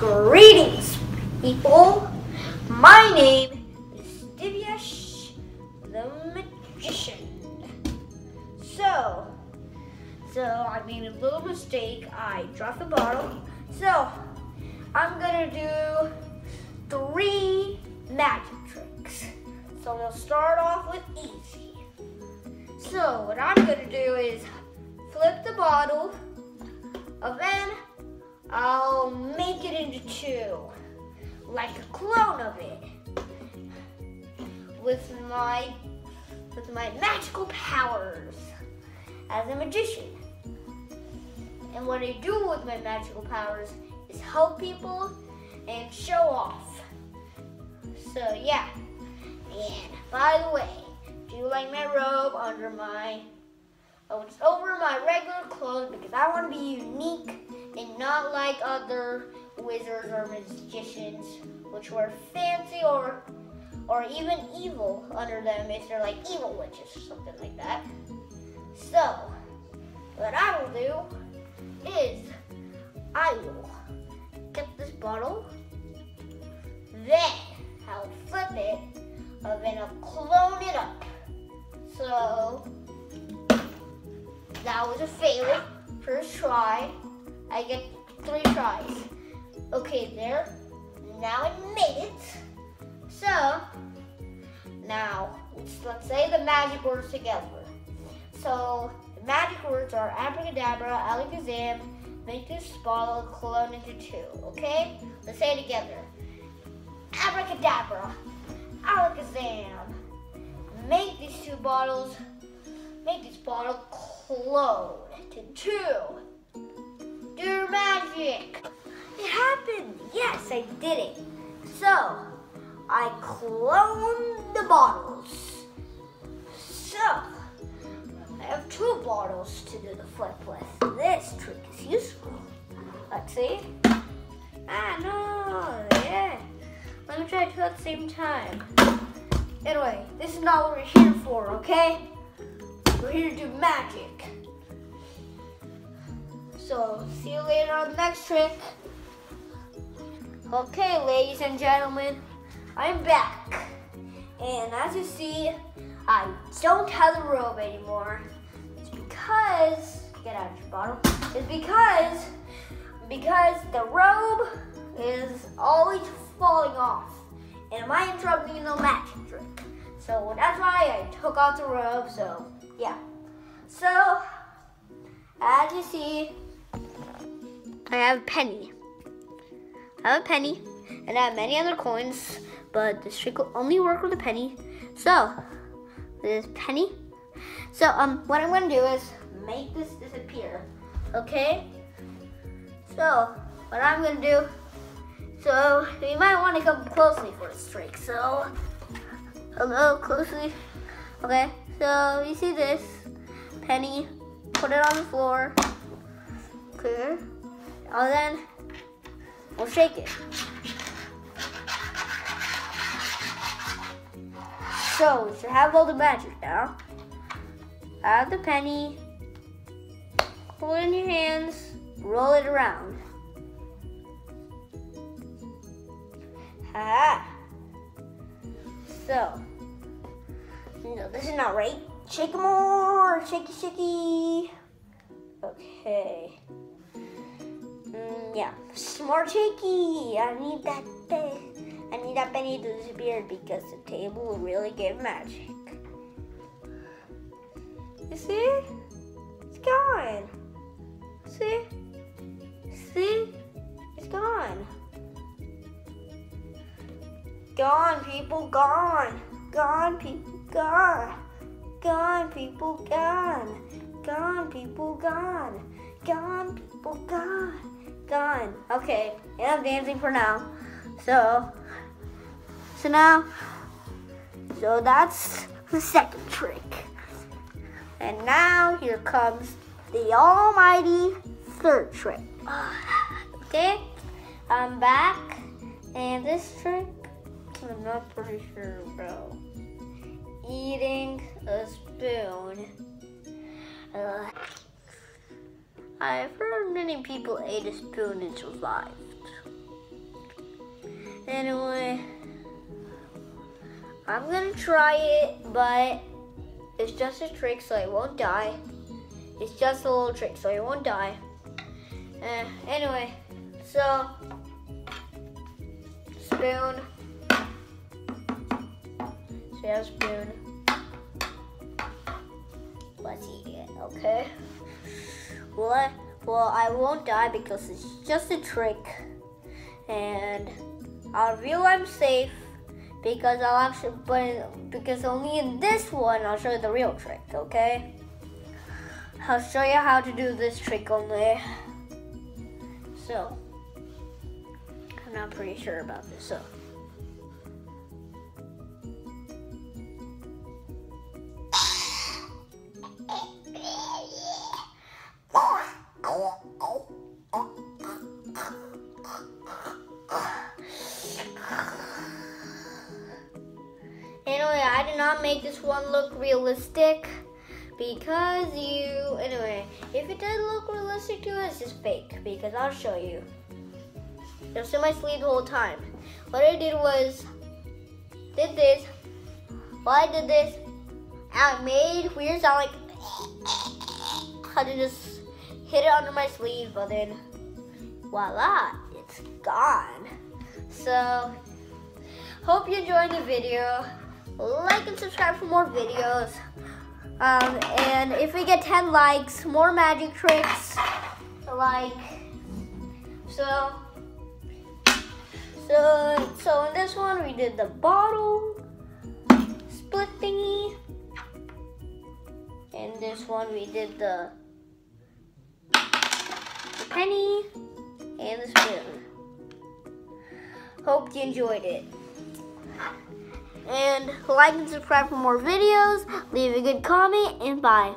Greetings, people. My name is Divyesh the Magician. So, so I made a little mistake. I dropped the bottle. So, I'm gonna do three magic tricks. So we'll start off with easy. So what I'm gonna do is flip the bottle, and then I'll make it into two, like a clone of it, with my with my magical powers as a magician. And what I do with my magical powers is help people and show off. So yeah. And by the way, do you like my robe under my oh it's over my regular clothes because I want to be unique and not like other wizards or magicians which were fancy or or even evil under them if they're like evil witches or something like that. So what I will do is I will get this bottle, then I'll flip it, and then I'll clone it up. So that was a fail. First try. I get three tries. Okay, there. Now I made it. So now let's, let's say the magic words together. So the magic words are abracadabra, alakazam, make this bottle clone into two. Okay? Let's say it together. Abracadabra, alakazam, make these two bottles, make this bottle clone into two. I did it. So, I cloned the bottles. So, I have two bottles to do the flip with. This trick is useful. Let's see. Ah, no, yeah. Let me try two at the same time. Anyway, this is not what we're here for, okay? We're here to do magic. So, see you later on the next trick. Okay, ladies and gentlemen, I'm back. And as you see, I don't have the robe anymore. It's because, get out of your bottle, it's because, because the robe is always falling off. And my interrupting the magic trick. So that's why I took off the robe, so yeah. So, as you see, I have a penny. I have a penny, and I have many other coins, but this trick will only work with a penny. So, this penny. So, um, what I'm gonna do is make this disappear, okay? So, what I'm gonna do, so you might want to come closely for this trick. So, hello, closely. Okay, so you see this penny, put it on the floor, clear, and then we'll shake it. So should have all the magic now. Have the penny, hold it in your hands, roll it around. Ah. So, no, this is not right. Shake more, shaky, shaky. Okay. Mm, yeah, more shaky. I need that penny. I need that penny to disappear because the table really give magic. You see? It's gone. See? See? It's gone. Gone, people, gone. Gone, people, gone. Gone, people, gone. Gone, people, gone. Gone. Okay, enough dancing for now. So, so now, so that's the second trick. And now here comes the almighty third trick. Okay, I'm back. And this trick, I'm not pretty sure, bro. Eating a spoon. Uh, I've heard many people ate a spoon and survived. Anyway, I'm gonna try it, but it's just a trick so it won't die. It's just a little trick so it won't die. Uh, anyway, so spoon. So have spoon. Let's eat it, okay? I, well, I won't die because it's just a trick. And I'll reveal I'm safe because I'll actually, but because only in this one I'll show you the real trick, okay? I'll show you how to do this trick only. So, I'm not pretty sure about this, so. I did not make this one look realistic because you, anyway, if it doesn't look realistic to you, it's just fake because I'll show you. It was in my sleeve the whole time. What I did was, did this, while I did this, I made weird sound like, how to just hit it under my sleeve, but then voila, it's gone. So, hope you enjoyed the video. Like and subscribe for more videos. Um, and if we get 10 likes, more magic tricks. Like, so, so, so in this one we did the bottle split thingy. In this one we did the, the penny and the spoon. Hope you enjoyed it. And like and subscribe for more videos. Leave a good comment and bye.